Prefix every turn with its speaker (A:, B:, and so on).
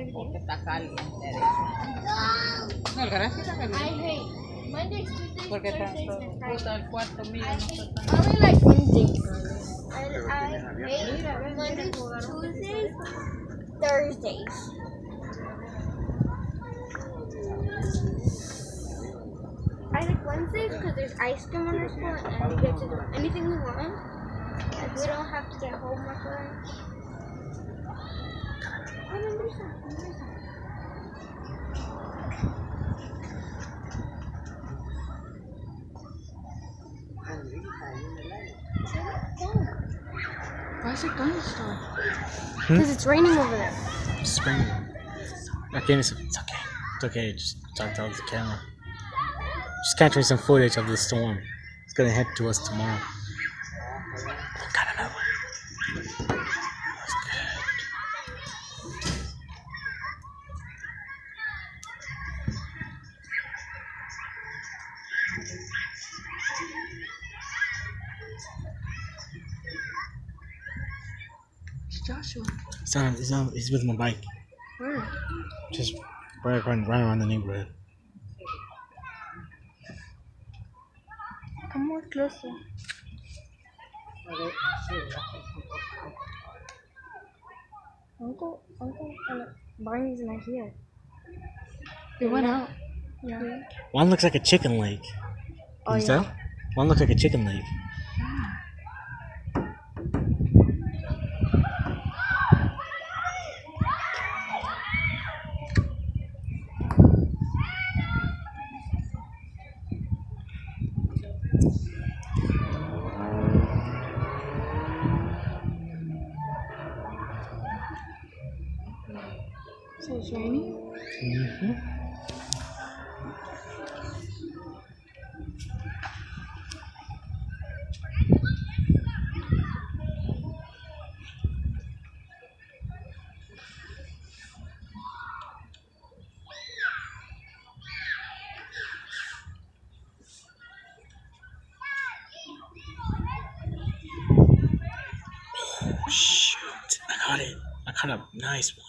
A: every
B: Porque está caliente. dice. No, el garaje está
A: I
B: caliente.
A: hate Mondays,
B: Porque
A: Thursdays,
B: tanto
A: and Fridays.
B: puta el cuarto mío no
A: I
B: tan...
A: only like Wednesdays. I, I hate Mondays, Tuesdays, Thursdays. I like Wednesdays because there's ice cream on our school and we get to do anything we want. Like we don't have to get homework or anything.
C: Why is it thunderstorm? Hmm?
A: Because it's raining over there.
D: Spring. Okay, it's, it's okay. It's okay. Just talk to the camera. Just capturing some footage of the storm. It's gonna head to us tomorrow.
C: Joshua.
D: He's on, he's on. He's with my bike.
C: Where?
D: Just right around, right around the neighborhood.
A: Come more closer. Uncle, Uncle, uh, Barney's not here.
C: It went out.
A: Yeah.
D: One looks like a chicken leg. Can
A: Oh,
D: you
A: yeah.
D: tell? One looks like a chicken lake.
C: So raining?
D: Mm-hmm. Oh shoot! I caught it. I caught a nice one.